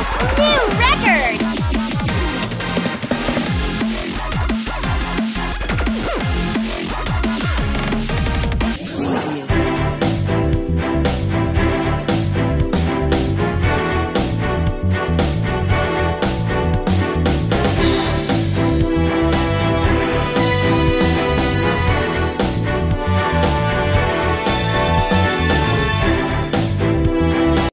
New record!